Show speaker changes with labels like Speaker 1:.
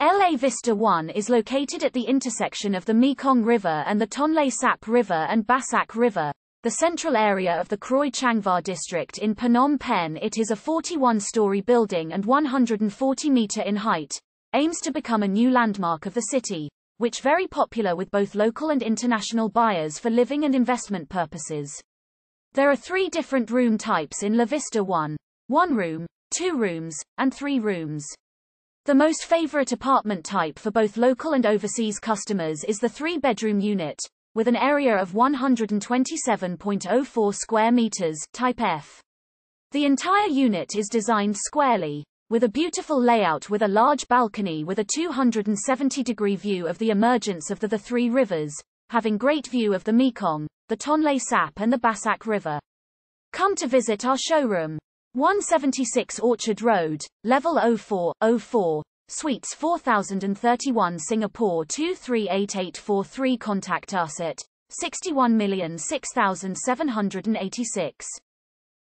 Speaker 1: LA Vista 1 is located at the intersection of the Mekong River and the Tonle Sap River and Bassac River, the central area of the Chroy Changvar district in Phnom Penh. It is a 41-story building and 140 meter in height, aims to become a new landmark of the city, which very popular with both local and international buyers for living and investment purposes. There are three different room types in La Vista 1. One room, two rooms, and three rooms. The most favorite apartment type for both local and overseas customers is the three-bedroom unit, with an area of 127.04 square meters, type F. The entire unit is designed squarely, with a beautiful layout with a large balcony with a 270-degree view of the emergence of the, the three rivers, having great view of the Mekong, the Tonle Sap and the Bassac River. Come to visit our showroom. 176 Orchard Road, Level 04, 04, Suites 4031 Singapore 238843 Contact us at 61 006 786.